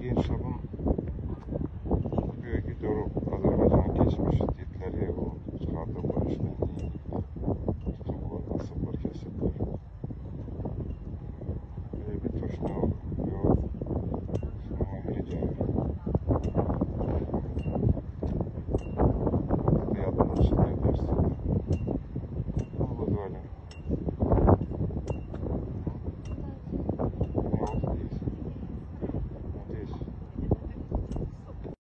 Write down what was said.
你说嘛？